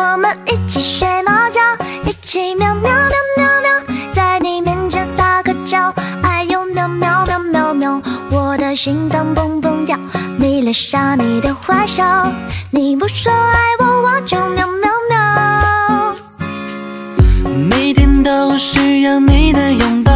我们一起学猫叫一起喵喵喵喵喵在你面前撒个娇哎呦喵喵喵喵喵我的心脏砰砰跳迷恋上你的坏笑你不说爱我我就喵喵喵。每天都需要你的拥抱。